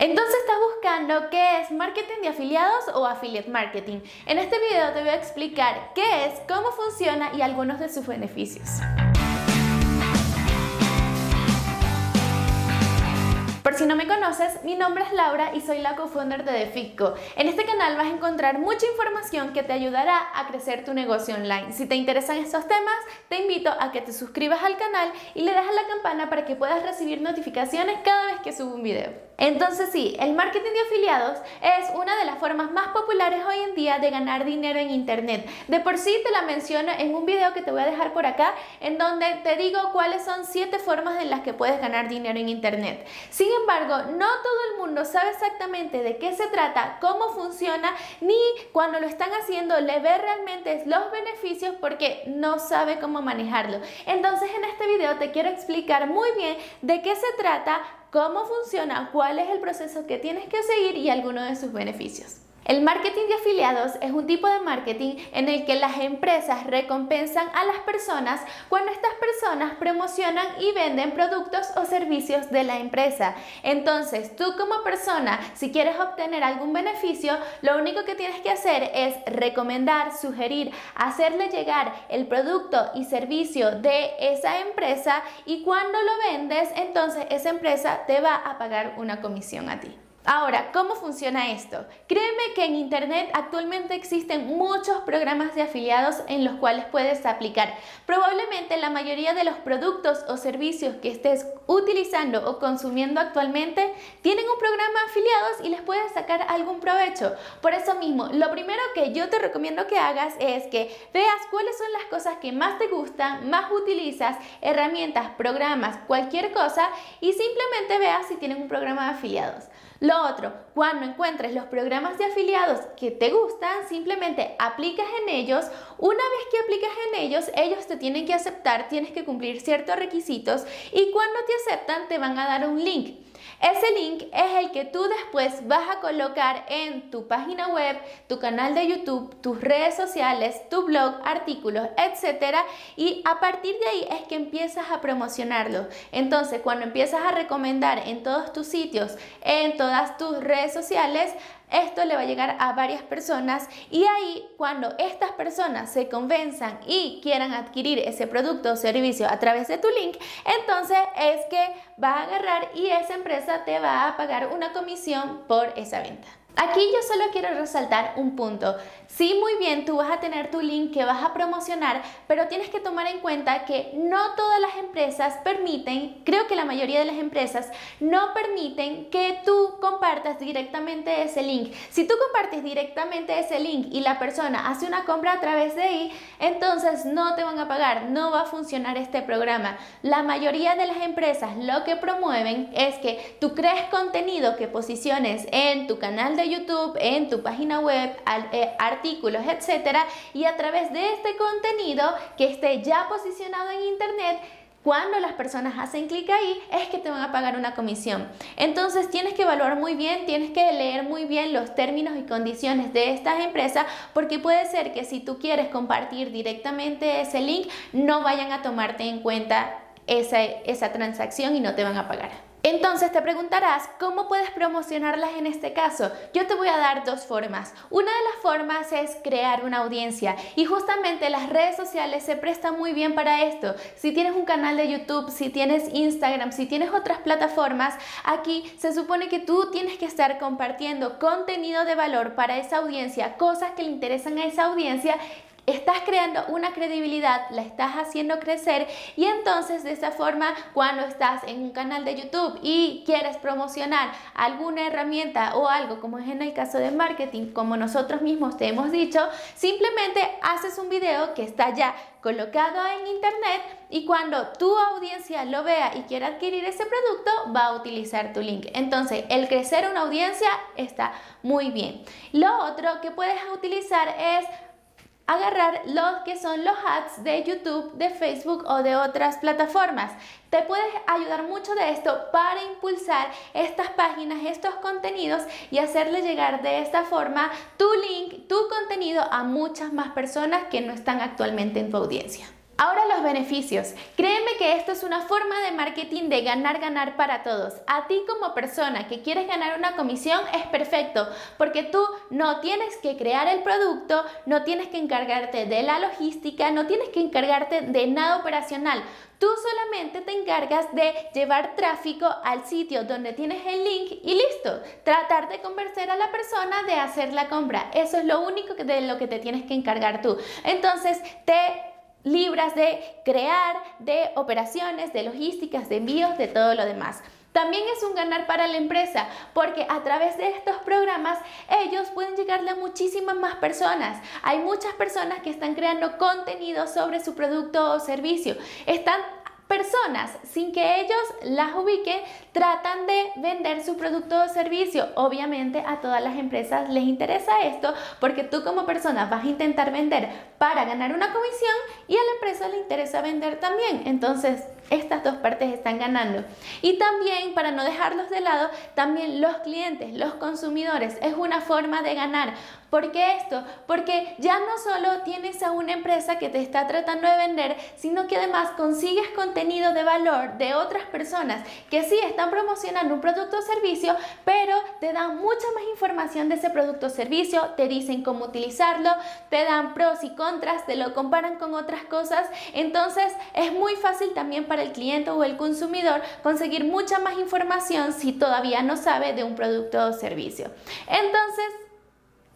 Entonces estás buscando qué es marketing de afiliados o affiliate marketing. En este video te voy a explicar qué es, cómo funciona y algunos de sus beneficios. Por si no me conoces, mi nombre es Laura y soy la co-founder de Defitco. En este canal vas a encontrar mucha información que te ayudará a crecer tu negocio online. Si te interesan estos temas, te invito a que te suscribas al canal y le des a la campana para que puedas recibir notificaciones cada vez que subo un video. Entonces sí, el marketing de afiliados es una de las formas más populares hoy en día de ganar dinero en Internet. De por sí te la menciono en un video que te voy a dejar por acá, en donde te digo cuáles son 7 formas en las que puedes ganar dinero en Internet. Sin embargo, no todo el mundo sabe exactamente de qué se trata, cómo funciona, ni cuando lo están haciendo le ve realmente los beneficios porque no sabe cómo manejarlo. Entonces en este video te quiero explicar muy bien de qué se trata, cómo funciona, cuál es el proceso que tienes que seguir y algunos de sus beneficios. El marketing de afiliados es un tipo de marketing en el que las empresas recompensan a las personas cuando estas personas promocionan y venden productos o servicios de la empresa. Entonces, tú como persona, si quieres obtener algún beneficio, lo único que tienes que hacer es recomendar, sugerir, hacerle llegar el producto y servicio de esa empresa y cuando lo vendes, entonces esa empresa te va a pagar una comisión a ti. Ahora, ¿cómo funciona esto? Créeme que en Internet actualmente existen muchos programas de afiliados en los cuales puedes aplicar. Probablemente la mayoría de los productos o servicios que estés utilizando o consumiendo actualmente tienen un programa de afiliados y les puedes sacar algún provecho. Por eso mismo, lo primero que yo te recomiendo que hagas es que veas cuáles son las cosas que más te gustan, más utilizas, herramientas, programas, cualquier cosa y simplemente veas si tienen un programa de afiliados. Lo otro, cuando encuentres los programas de afiliados que te gustan, simplemente aplicas en ellos. Una vez que aplicas en ellos, ellos te tienen que aceptar, tienes que cumplir ciertos requisitos y cuando te aceptan te van a dar un link. Ese link es el que tú después vas a colocar en tu página web, tu canal de YouTube, tus redes sociales, tu blog, artículos, etc. Y a partir de ahí es que empiezas a promocionarlo. Entonces, cuando empiezas a recomendar en todos tus sitios, en todas tus redes sociales, esto le va a llegar a varias personas y ahí cuando estas personas se convenzan y quieran adquirir ese producto o servicio a través de tu link, entonces es que va a agarrar y esa empresa te va a pagar una comisión por esa venta. Aquí yo solo quiero resaltar un punto. Sí, muy bien, tú vas a tener tu link que vas a promocionar, pero tienes que tomar en cuenta que no todas las empresas permiten, creo que la mayoría de las empresas no permiten que tú compartas directamente ese link. Si tú compartes directamente ese link y la persona hace una compra a través de ahí, entonces no te van a pagar, no va a funcionar este programa. La mayoría de las empresas lo que promueven es que tú crees contenido que posiciones en tu canal de YouTube, en tu página web, eh, artículos, etcétera, y a través de este contenido que esté ya posicionado en internet, cuando las personas hacen clic ahí es que te van a pagar una comisión. Entonces tienes que evaluar muy bien, tienes que leer muy bien los términos y condiciones de estas empresas porque puede ser que si tú quieres compartir directamente ese link no vayan a tomarte en cuenta esa, esa transacción y no te van a pagar. Entonces te preguntarás, ¿cómo puedes promocionarlas en este caso? Yo te voy a dar dos formas. Una de las formas es crear una audiencia y justamente las redes sociales se prestan muy bien para esto. Si tienes un canal de YouTube, si tienes Instagram, si tienes otras plataformas, aquí se supone que tú tienes que estar compartiendo contenido de valor para esa audiencia, cosas que le interesan a esa audiencia estás creando una credibilidad, la estás haciendo crecer y entonces de esa forma cuando estás en un canal de YouTube y quieres promocionar alguna herramienta o algo como es en el caso de marketing, como nosotros mismos te hemos dicho, simplemente haces un video que está ya colocado en internet y cuando tu audiencia lo vea y quiera adquirir ese producto va a utilizar tu link. Entonces, el crecer una audiencia está muy bien. Lo otro que puedes utilizar es agarrar lo que son los ads de YouTube, de Facebook o de otras plataformas. Te puedes ayudar mucho de esto para impulsar estas páginas, estos contenidos y hacerle llegar de esta forma tu link, tu contenido a muchas más personas que no están actualmente en tu audiencia. Ahora los beneficios. Créeme que esto es una forma de marketing de ganar, ganar para todos. A ti como persona que quieres ganar una comisión es perfecto porque tú no tienes que crear el producto, no tienes que encargarte de la logística, no tienes que encargarte de nada operacional. Tú solamente te encargas de llevar tráfico al sitio donde tienes el link y listo. Tratar de convencer a la persona de hacer la compra. Eso es lo único de lo que te tienes que encargar tú. Entonces, te libras de crear, de operaciones, de logísticas, de envíos, de todo lo demás. También es un ganar para la empresa porque a través de estos programas ellos pueden llegarle a muchísimas más personas. Hay muchas personas que están creando contenido sobre su producto o servicio. Están personas, sin que ellos las ubiquen, tratan de vender su producto o servicio. Obviamente a todas las empresas les interesa esto porque tú como persona vas a intentar vender para ganar una comisión y a la empresa le interesa vender también. Entonces, estas dos partes están ganando. Y también, para no dejarlos de lado, también los clientes, los consumidores, es una forma de ganar. ¿Por qué esto? Porque ya no solo tienes a una empresa que te está tratando de vender, sino que además consigues contenido de valor de otras personas que sí están promocionando un producto o servicio, pero te dan mucha más información de ese producto o servicio, te dicen cómo utilizarlo, te dan pros y contras, te lo comparan con otras cosas. Entonces es muy fácil también para el cliente o el consumidor conseguir mucha más información si todavía no sabe de un producto o servicio. Entonces,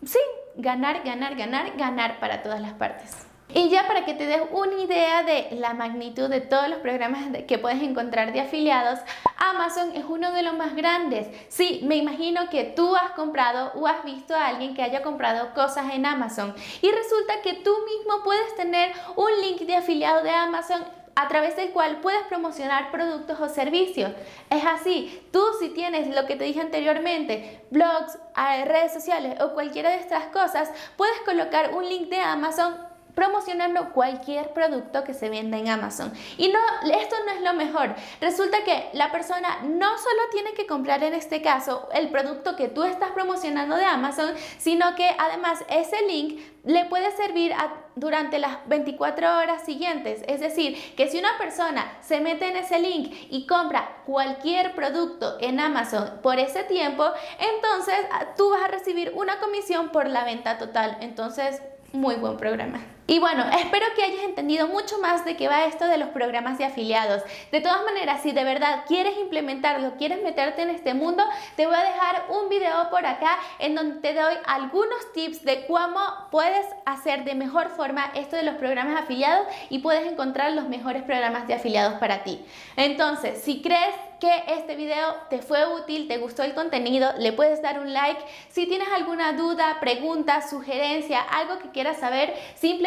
sí, ganar, ganar, ganar, ganar para todas las partes. Y ya para que te des una idea de la magnitud de todos los programas que puedes encontrar de afiliados, Amazon es uno de los más grandes. Sí, me imagino que tú has comprado o has visto a alguien que haya comprado cosas en Amazon y resulta que tú mismo puedes tener un link de afiliado de Amazon a través del cual puedes promocionar productos o servicios. Es así, tú si tienes lo que te dije anteriormente, blogs, redes sociales o cualquiera de estas cosas, puedes colocar un link de Amazon promocionando cualquier producto que se venda en Amazon. Y no, esto no es lo mejor. Resulta que la persona no solo tiene que comprar en este caso el producto que tú estás promocionando de Amazon, sino que además ese link le puede servir durante las 24 horas siguientes. Es decir, que si una persona se mete en ese link y compra cualquier producto en Amazon por ese tiempo, entonces ah, tú vas a recibir una comisión por la venta total. Entonces, muy buen programa. Y bueno, espero que hayas entendido mucho más de qué va esto de los programas de afiliados. De todas maneras, si de verdad quieres implementarlo, quieres meterte en este mundo, te voy a dejar un video por acá en donde te doy algunos tips de cómo puedes hacer de mejor forma esto de los programas afiliados y puedes encontrar los mejores programas de afiliados para ti. Entonces, si crees que este video te fue útil, te gustó el contenido, le puedes dar un like. Si tienes alguna duda, pregunta, sugerencia, algo que quieras saber,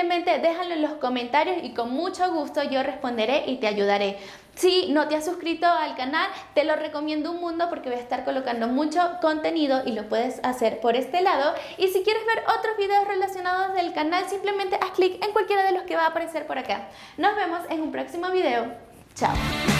simplemente déjalo en los comentarios y con mucho gusto yo responderé y te ayudaré. Si no te has suscrito al canal, te lo recomiendo un mundo porque voy a estar colocando mucho contenido y lo puedes hacer por este lado. Y si quieres ver otros videos relacionados del canal, simplemente haz clic en cualquiera de los que va a aparecer por acá. Nos vemos en un próximo video. Chao.